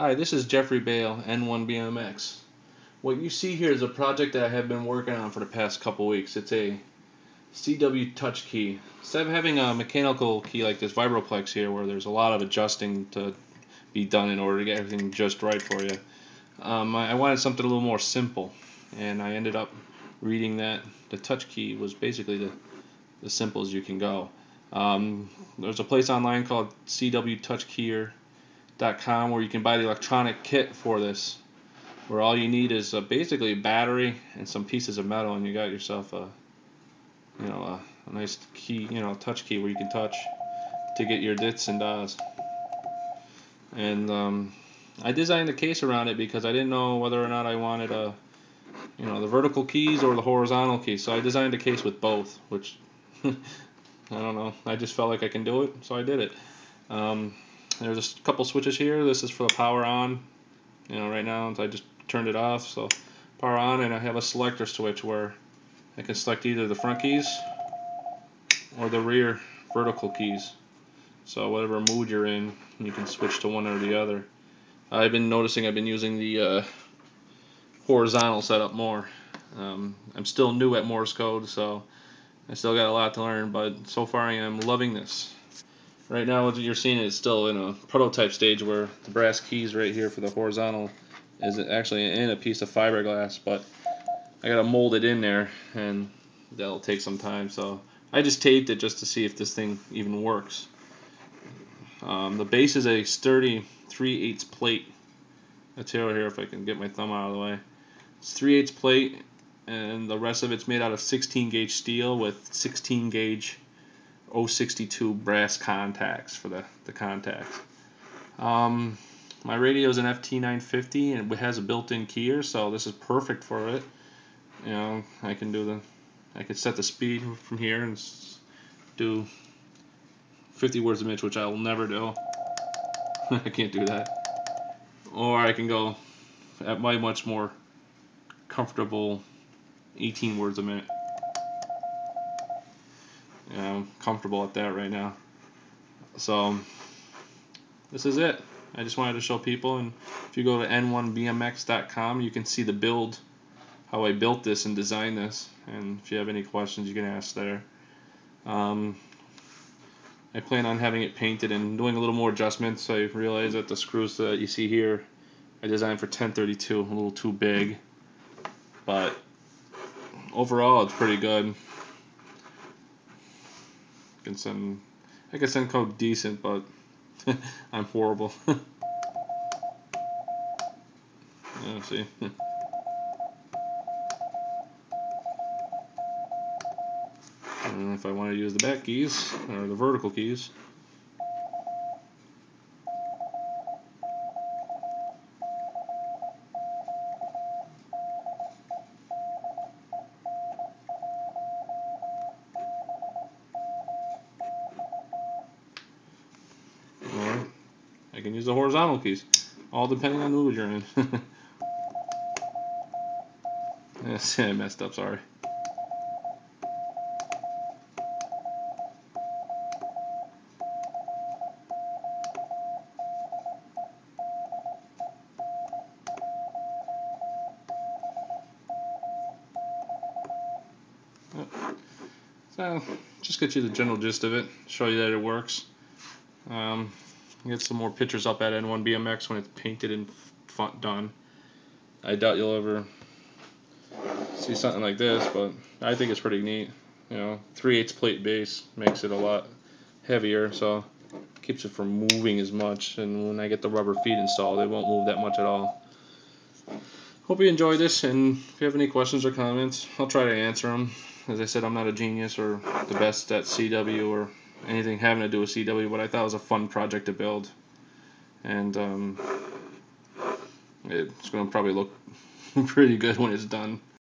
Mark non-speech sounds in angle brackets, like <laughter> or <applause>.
Hi, this is Jeffrey Bale, N1BMX. What you see here is a project that I have been working on for the past couple weeks. It's a CW touch key. Instead of having a mechanical key like this Vibroplex here where there's a lot of adjusting to be done in order to get everything just right for you, um, I wanted something a little more simple and I ended up reading that the touch key was basically the, the simple as you can go. Um, there's a place online called CW Touch Keyer com where you can buy the electronic kit for this where all you need is uh, basically a battery and some pieces of metal and you got yourself a you know a, a, nice key you know touch key where you can touch to get your dits and dahs and um, I designed the case around it because I didn't know whether or not I wanted a you know the vertical keys or the horizontal keys. So I designed a case with both which <laughs> I don't know. I just felt like I can do it so I did it. Um, there's a couple switches here. This is for the power on. You know, right now I just turned it off, so power on, and I have a selector switch where I can select either the front keys or the rear vertical keys. So whatever mood you're in, you can switch to one or the other. I've been noticing I've been using the uh, horizontal setup more. Um, I'm still new at Morse code, so I still got a lot to learn, but so far I am loving this. Right now what you're seeing is still in a prototype stage where the brass keys right here for the horizontal is actually in a piece of fiberglass, but I gotta mold it in there and that'll take some time. So I just taped it just to see if this thing even works. Um, the base is a sturdy 3 8 plate material here if I can get my thumb out of the way. It's 3 8 plate and the rest of it's made out of 16 gauge steel with 16 gauge 062 brass contacts for the, the contacts. Um, my radio is an FT950 and it has a built-in keyer, so this is perfect for it. You know, I can do the, I can set the speed from here and do 50 words a minute, which I will never do. <laughs> I can't do that. Or I can go at my much more comfortable 18 words a minute you know, comfortable at that right now. So this is it. I just wanted to show people, and if you go to n1bmx.com, you can see the build, how I built this and designed this. And if you have any questions, you can ask there. Um, I plan on having it painted and doing a little more adjustments. I realize that the screws that you see here, I designed for 1032, a little too big. But overall, it's pretty good can send I can send code decent, but <laughs> I'm horrible. <laughs> yeah, see. <laughs> I don't know if I want to use the back keys or the vertical keys. I can use the horizontal keys, all depending on the mood you're in. <laughs> I messed up, sorry. So, just get you the general gist of it, show you that it works. Um, get some more pictures up at N1BMX when it's painted and done. I doubt you'll ever see something like this, but I think it's pretty neat. You know, 3 8 plate base makes it a lot heavier, so keeps it from moving as much. And when I get the rubber feet installed, it won't move that much at all. Hope you enjoyed this, and if you have any questions or comments, I'll try to answer them. As I said, I'm not a genius or the best at CW or anything having to do with CW, but I thought it was a fun project to build. And um, it's going to probably look <laughs> pretty good when it's done.